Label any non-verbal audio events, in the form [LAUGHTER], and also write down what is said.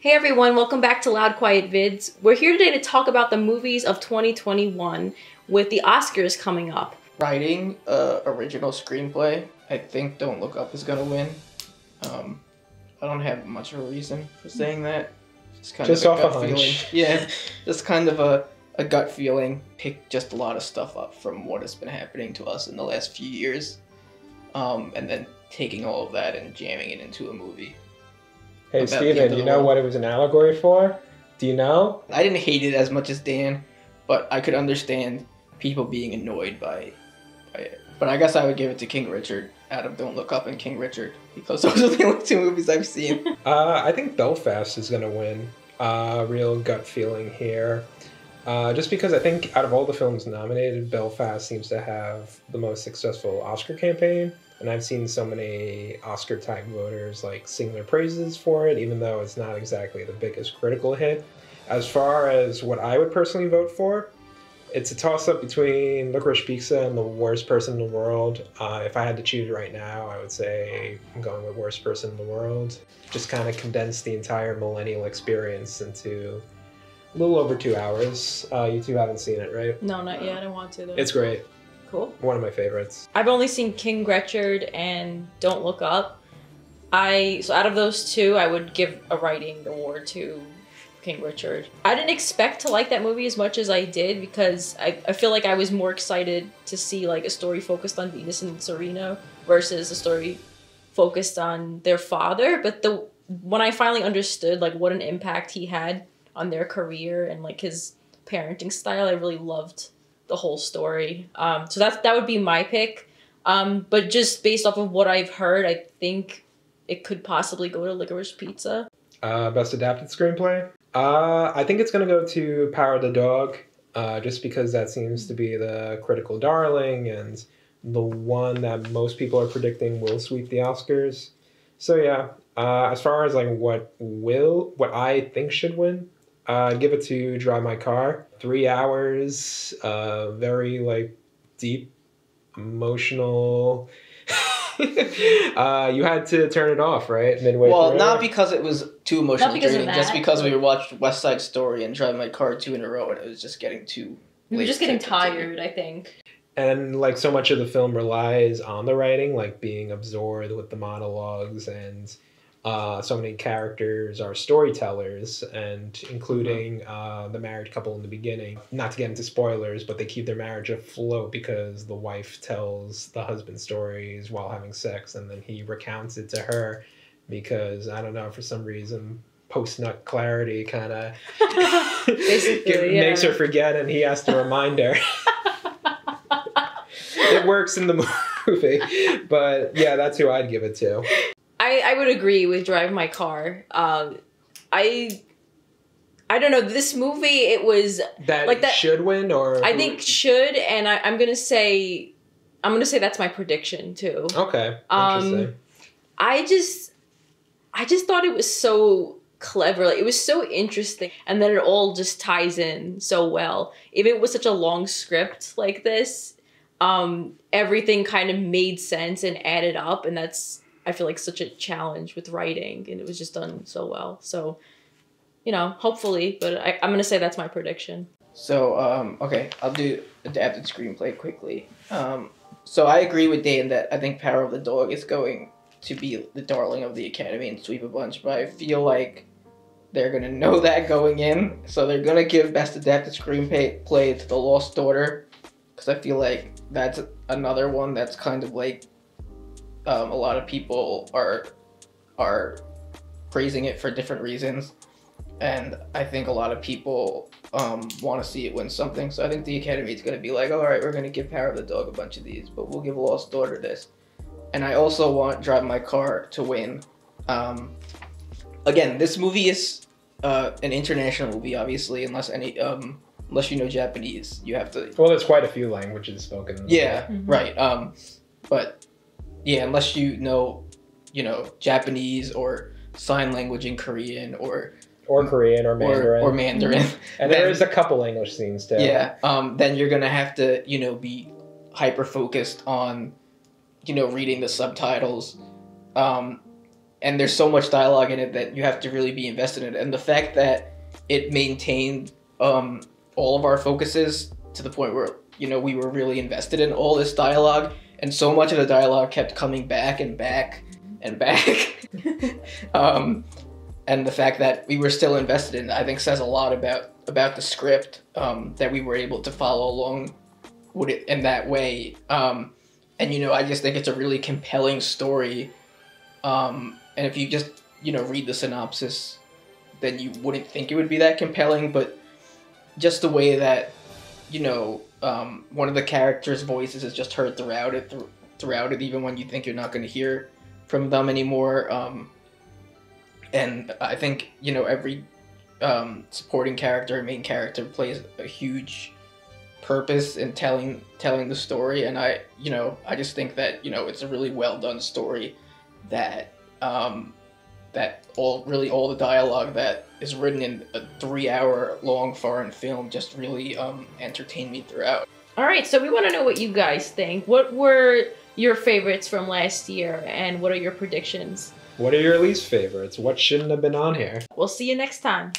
Hey everyone, welcome back to Loud Quiet Vids. We're here today to talk about the movies of 2021 with the Oscars coming up. Writing uh, original screenplay, I think Don't Look Up is gonna win. Um, I don't have much of a reason for saying that. Just kind Just of off a a gut hunch. feeling. [LAUGHS] Yeah, just kind of a, a gut feeling. Pick just a lot of stuff up from what has been happening to us in the last few years, um, and then taking all of that and jamming it into a movie. Hey, About Steven, do you know world. what it was an allegory for? Do you know? I didn't hate it as much as Dan, but I could understand people being annoyed by, by it. But I guess I would give it to King Richard out of Don't Look Up and King Richard because those [LAUGHS] are the only two movies I've seen. [LAUGHS] Uh, I think Belfast is going to win. Uh, real gut feeling here. Uh, just because I think out of all the films nominated, Belfast seems to have the most successful Oscar campaign. And I've seen so many Oscar type voters like sing their praises for it, even though it's not exactly the biggest critical hit. As far as what I would personally vote for, it's a toss up between Licorice Pizza and The Worst Person in the World. Uh, if I had to choose right now, I would say I'm going with Worst Person in the World. Just kind of condense the entire millennial experience into a little over two hours. Uh, you two haven't seen it, right? No, not yet. I want to though. It's great. Cool. One of my favorites. I've only seen King Richard and Don't Look Up. I so out of those two, I would give a writing award to King Richard. I didn't expect to like that movie as much as I did because I, I feel like I was more excited to see like a story focused on Venus and Serena versus a story focused on their father. But the when I finally understood like what an impact he had on their career and like his parenting style, I really loved the whole story. Um, so that's that would be my pick. Um, but just based off of what I've heard, I think it could possibly go to Licorice Pizza. Uh, best adapted screenplay. Uh, I think it's gonna go to Power of the Dog, uh, just because that seems to be the critical darling and the one that most people are predicting will sweep the Oscars. So yeah, uh, as far as like what will, what I think should win, I'd give it to Drive My Car. Three hours, uh, very like deep, emotional. [LAUGHS] uh, you had to turn it off, right? Midway well, through. not because it was too emotional, because draining, just because we watched West Side Story and Drive My Car two in a row, and it was just getting too. We were just to getting continue. tired, I think. and like so much of the film relies on the writing like being absorbed with the monologues and uh, so many characters are storytellers and including uh, the married couple in the beginning. Not to get into spoilers but they keep their marriage afloat because the wife tells the husband stories while having sex and then he recounts it to her because i don't know for some reason post nut clarity kind of [LAUGHS] Basically, yeah. [LAUGHS] makes her forget and he has to remind her. [LAUGHS] It works in the movie but yeah that's who i'd give it to I, I would agree with Drive My Car. Um, I I don't know. This movie, it was that, Like that- should win or I think should, and I, I'm gonna say I'm gonna say that's my prediction too. okay Um, interesting I just I just thought it was so clever. Like, it was so interesting and then it all just ties in so well. If it was such a long script like this, um everything kind of made sense and added up and that's I feel like such a challenge with writing and it was just done so well. So you know, hopefully, but I, I'm gonna say that's my prediction. So, um, okay, I'll do adapted screenplay quickly. Um, so I agree with Dan that I think Power of the Dog is going to be the darling of the Academy and sweep a bunch, but I feel like they're gonna know [LAUGHS] that going in, so they're gonna give Best Adapted Screenplay to The Lost Daughter, because I feel like that's another one that's kind of like um, a lot of people are are praising it for different reasons, and I think a lot of people um, want to see it win something. So I think the Academy is going to be like, all right, we're going to give Power of the Dog a bunch of these, but we'll give Lost Daughter this. And I also want Drive My Car to win. Um, again, this movie is uh, an international movie, obviously, unless any um, unless you know Japanese, you have to well there's quite a few languages spoken yeah, Mhm. right. Um, but yeah, unless you know, you know, Japanese or sign language in Korean or or korean or or, mandarin or Mandarin, and there then- is a couple english scenes too yeah, um, then you're gonna have to, you know, be hyper focused on, you know, reading the subtitles. Um, and there's so much dialogue in it that you have to really be invested in it. And the fact that it maintained um, all of our focuses to the point where you know we were really invested in all this dialogue, and so much of the dialogue kept coming back and back and back. [LAUGHS] um, and the fact that we were still invested in, it, I think, says a lot about about the script um, that we were able to follow along with it in that way. Um, and you know, I just think it's a really compelling story. Um, and if you just you know read the synopsis, then you wouldn't think it would be that compelling. But just the way that you know um, one of the characters' voices is just heard throughout it, th- throughout it, even when you think you're not going to hear from them anymore. Um, and I think you know every um, supporting character, and main character plays a huge purpose in telling telling the story, and I you know I just think that you know it's a really well done story that um, that all really all the dialogue that is written in a three hour long foreign film just really um, entertained me throughout. All right, so we want to know what you guys think. What were your favorites from last year, and what are your predictions? What are your least favorites? What shouldn't have been on here? We'll see you next time.